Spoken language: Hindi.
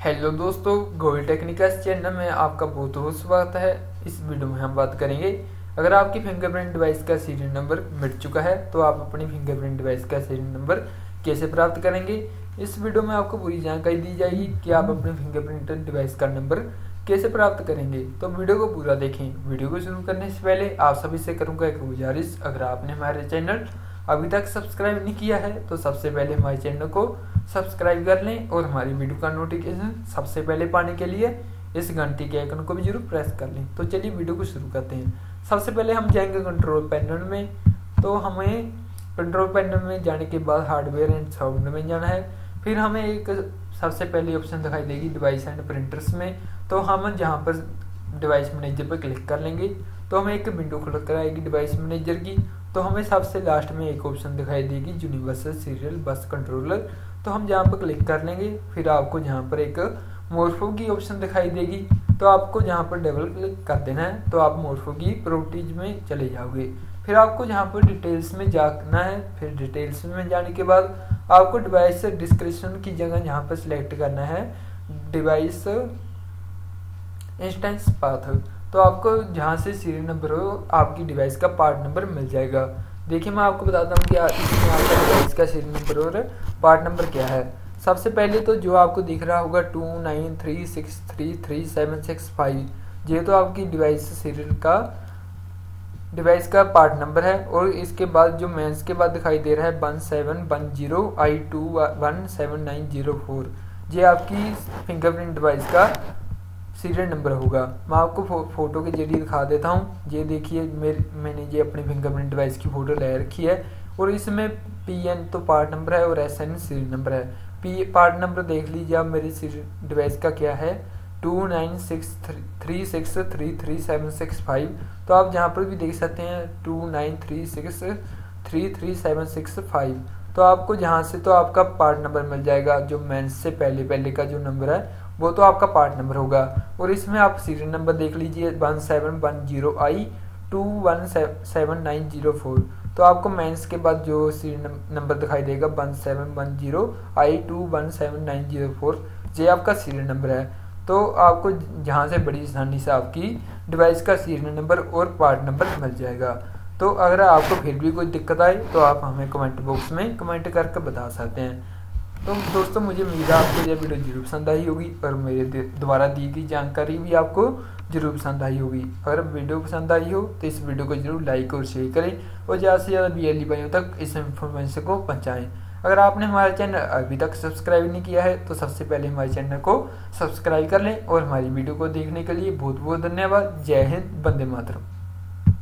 हेलो दोस्तों गोल्ड टेक्निकल्स चैनल में आपका बहुत बहुत स्वागत है। इस वीडियो में हम बात करेंगे, अगर आपकी फिंगरप्रिंट डिवाइस का सीरियल नंबर मिट चुका है तो आप अपनी फिंगरप्रिंट डिवाइस का सीरियल नंबर कैसे प्राप्त करेंगे? इस वीडियो में आपको पूरी जानकारी दी जाएगी कि आप अपने फिंगरप्रिंट डिवाइस का नंबर कैसे प्राप्त करेंगे। तो वीडियो को पूरा देखें। वीडियो को शुरू करने से पहले आप सभी से करूँगा एक गुजारिश। अगर आपने हमारे चैनल अभी तक सब्सक्राइब नहीं किया है तो सबसे पहले हमारे चैनल को सब्सक्राइब कर लें और हमारी वीडियो का नोटिफिकेशन सबसे पहले पाने के लिए इस घंटी के आइकन को भी ज़रूर प्रेस कर लें। तो चलिए वीडियो को शुरू करते हैं। सबसे पहले हम जाएँगे कंट्रोल पैनल में। तो हमें कंट्रोल पैनल में जाने के बाद हार्डवेयर एंड सॉफ्टवेयर में जाना है। फिर हमें एक सबसे पहले ऑप्शन दिखाई देगी डिवाइस एंड प्रिंटर्स में। तो हम जहाँ पर डिवाइस मैनेजर पर क्लिक कर लेंगे। तो हमें एक विंडो खुल कर आएगी डिवाइस मैनेजर की। तो हमें सबसे लास्ट में एक ऑप्शन दिखाई देगी यूनिवर्सल सीरियल बस कंट्रोलर तो हम जहाँ पर क्लिक कर लेंगे, फिर आपको जहाँ पर एक मोरफो की ऑप्शन दिखाई देगी। तो आपको जहाँ पर डबल क्लिक कर देना है तो आप मोरफो की प्रोटीज में चले जाओगे। फिर आपको जहाँ पर डिटेल्स में जाना है, फिर डिटेल्स में जाने के बाद आपको डिवाइस डिस्क्रिप्शन की जगह जहाँ पर सिलेक्ट करना है डिवाइस इंस्टेंस पाथ तो आपको जहाँ से सीरियल नंबर हो, आपकी डिवाइस का पार्ट नंबर मिल जाएगा। देखिए, मैं आपको बताता हूँ कि इसमें आपका डिवाइस का सीरियल नंबर और पार्ट नंबर क्या है। सबसे पहले तो जो आपको दिख रहा होगा two nine three six three three seven six five ये तो आपकी डिवाइस सीरियल का डिवाइस का पार्ट नंबर है और इसके बाद जो मेंस के बाद दिखाई दे रहा है one seven one zero I two one seven nine zero four ये आपकी फिंगरप्रिंट डिवाइस का सीरियल नंबर होगा। मैं आपको फो, फ़ोटो के ज़रिए दिखा देता हूँ। ये देखिए मेरे मैंने ये अपनी फिंगरप्रिंट डिवाइस की फ़ोटो ले रखी है। और इसमें पी एन तो पार्ट नंबर है और एस एन सीरियल नंबर है। पी पार्ट नंबर देख लीजिए आप मेरी सीरियल डिवाइस का क्या है। Two nine six three three six three three seven six five तो आप जहाँ पर भी देख सकते हैं two nine three six three three seven six five तो आपको जहाँ से तो आपका पार्ट नंबर मिल जाएगा जो मेंस से पहले पहले का जो नंबर है वो तो आपका पार्ट नंबर होगा। और इसमें आप सीरियल नंबर देख लीजिए one seven one zero I two one seven nine zero four तो आपको मेंस के बाद जो सीरियल नंबर दिखाई देगा one seven one zero I two one seven nine zero four ये आपका सीरियल नंबर है। तो आपको जहाँ से बड़ी आसानी से आपकी डिवाइस का सीरियल नंबर और पार्ट नंबर मिल जाएगा। तो अगर आपको फिर भी कोई दिक्कत आए तो आप हमें कमेंट बॉक्स में कमेंट करके बता सकते हैं। तो दोस्तों, मुझे उम्मीद है आपको यह वीडियो ज़रूर पसंद आई होगी और मेरे द्वारा दी गई जानकारी भी आपको ज़रूर पसंद आई होगी। अगर वीडियो पसंद आई हो तो इस वीडियो को ज़रूर लाइक और शेयर करें और ज़्यादा से ज़्यादा बी भाइयों तक इस इन्फॉर्मेशन को पहुँचाएँ। अगर आपने हमारे चैनल अभी तक सब्सक्राइब नहीं किया है तो सबसे पहले हमारे चैनल को सब्सक्राइब कर लें और हमारी वीडियो को देखने के लिए बहुत बहुत धन्यवाद। जय हिंद बंदे मातरम।